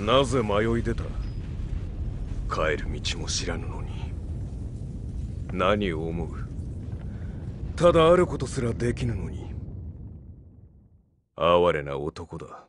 なぜ迷い出た？帰る道も知らぬのに。何を思う？ただあることすらできぬのに。哀れな男だ。